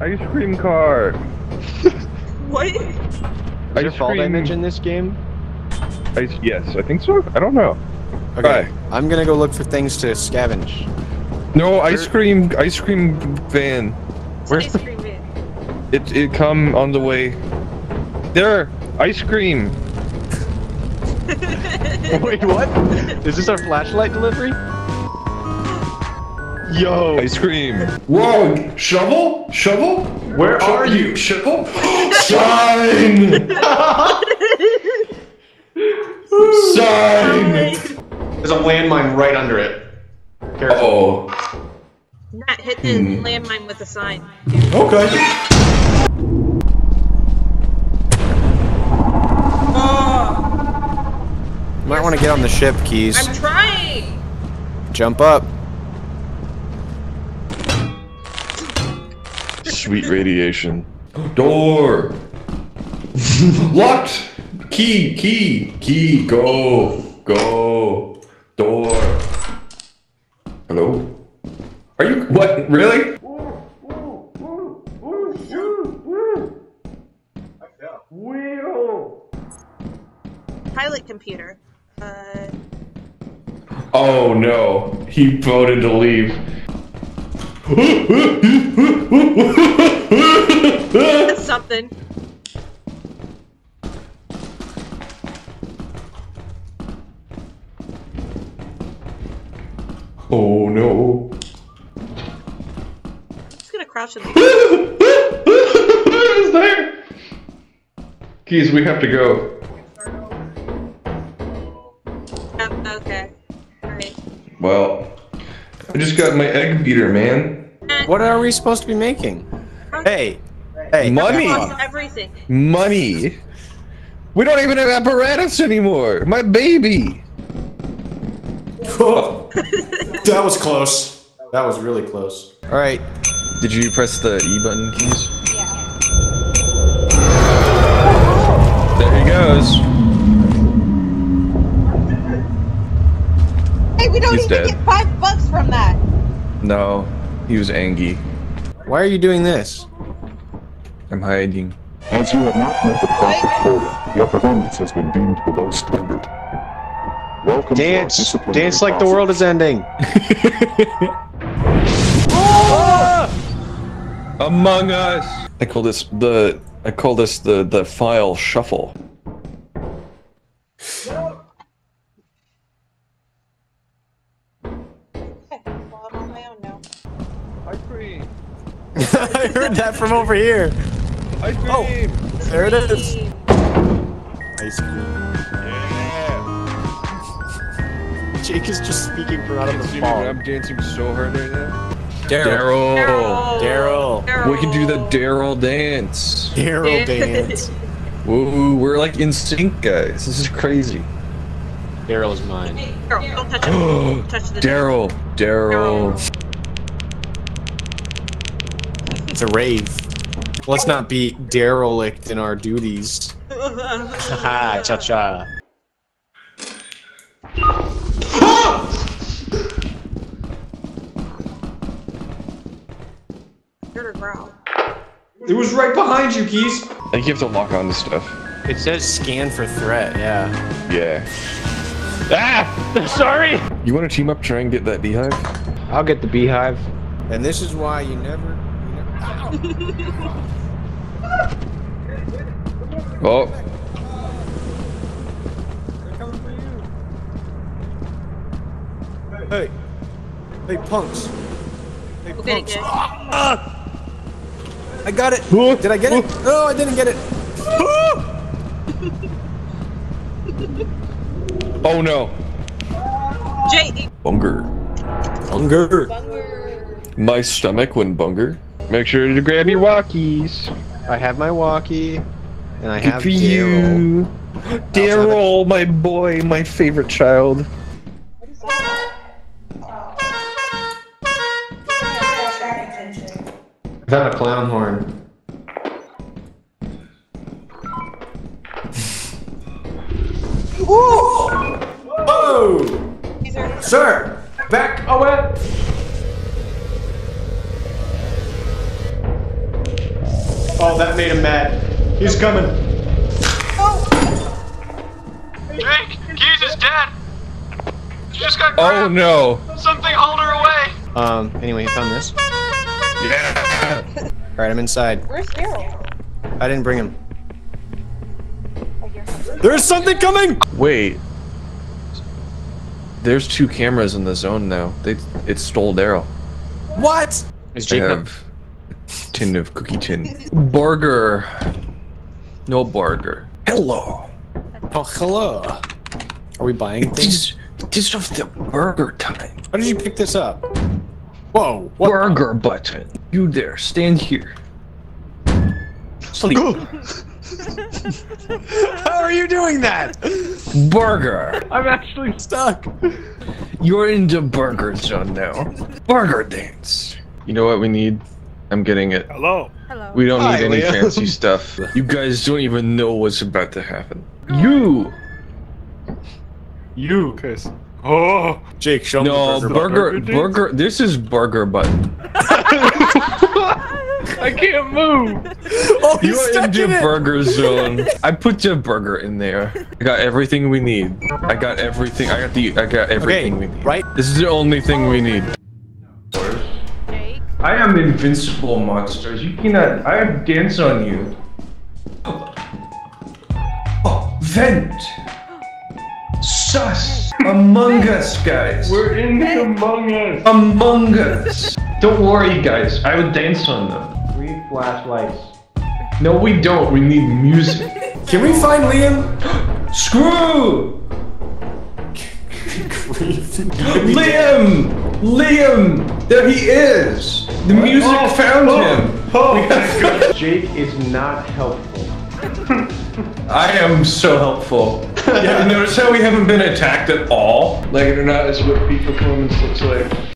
ice cream car. What? Is there Ice fall cream- damage in this game? Ice, yes, I think so. I don't know. Okay. Right. I'm gonna go look for things to scavenge. No, ice cream, ice cream van. Where's Ice the? cream man. It it come on the way. There, ice cream. Wait, what? Is this our flashlight delivery? Yo! Ice cream. Whoa! Shovel? Shovel? Where are Shovel, you? Shovel? Sign! Sign! There's a landmine right under it. Careful. Oh. Matt hit the Hmm. landmine with a sign. Okay. You might want to get on the ship, Keys. I'm trying. Jump up. Sweet radiation. Door. Locked. Key, key, key. Go, go. Door. Hello? Are you, what, really? Pilot computer. Uh, Oh no, he voted to leave. That's something. Oh no. It's gonna crouch in the. Is there? Keys, we have to go. Oh, okay. Alright. Well, I just got my egg beater, man. What are we supposed to be making? Hey! Hey! Money. Everything. Money. We don't even have apparatus anymore. My baby. Oh, that was close. That was really close. Alright. Did you press the E button keys? Yeah. There he goes. We don't He's even dead. get five bucks from that. No, he was angry. Why are you doing this? I'm hiding. As you have not met the profit quota, your performance has been deemed below standard. Welcome Dance! to our disciplinary Dance like the world is ending! Among Us. I call this the. I call this the the file shuffle. Ice cream. I heard that from over here! Ice oh, cream. Oh. There it is! Ice cream. Yeah. Jake is just speaking for out of the Dude, fog. I'm dancing so hard right now. Daryl. Daryl. Daryl. We can do the Daryl dance. Daryl dance. Woo, we're like in sync, guys. This is crazy. Daryl is mine. Daryl, don't touch it. Touch the Daryl. Daryl. It's a rave. Let's not be derelict in our duties. Haha, cha cha. Heard her growl. It was right behind you, Keys. I think you have to lock on to stuff. It says scan for threat, yeah. Yeah. Ah! Sorry! You want to team up, try and get that beehive? I'll get the beehive. And this is why you never. You never Oh. hey, hey, punks. Hey, Okay, punks. okay. Ah, ah. I got it. Did I get it? No, I didn't get it. Oh no. Jay, Bunger. Hunger. My stomach went bunger. Make sure to grab your walkies. I have my walkie, and I Good have for Daryl. you. Daryl, my boy, my favorite child. I found a clown horn. Oh! These Sir! Back away! Oh, that made him mad. He's coming. Jake, Keys is dead. She just got Oh no. Something hold her away. Um, anyway, you found this? Yeah. Alright, I'm inside. Where's Daryl? I didn't bring him. Oh, you're hungry. There's something coming! Wait. There's two cameras in the zone now. They it stole Daryl. What? Is I Jake have a tin of cookie tin. Burger. No burger. Hello. Oh, hello. Are we buying things? This, this is the burger time. How did you pick this up? Whoa, what? Burger button. You there, stand here. Sleep. How are you doing that? burger. I'm actually stuck. You're in the burger zone now. Burger dance. You know what we need? I'm getting it. Hello. Hello. We don't Hi, need any Liam. fancy stuff. You guys don't even know what's about to happen. You! You, Chris. Oh. Jake, show No, me the burger, Burger burger, this is burger button. I can't move. Oh, You're in stuck the burger zone. I put the burger in there. I got everything we need. I got everything. I got the. I got Okay, everything we need. right? This is the only thing we need. Jake. I am invincible, monsters. You cannot. I dance on you. Oh, vent. Sus. Among Us, guys. We're in the Among Us. Among Us. Don't worry, guys. I would dance on them. We need flashlights. No, we don't. We need music. Can we find Liam? Screw! Liam! Liam! There he is! The music oh, found oh, him! Oh, Jake is not helpful. I am so helpful. Yeah, notice how we haven't been attacked at all? Like it or not, is what peak performance looks like.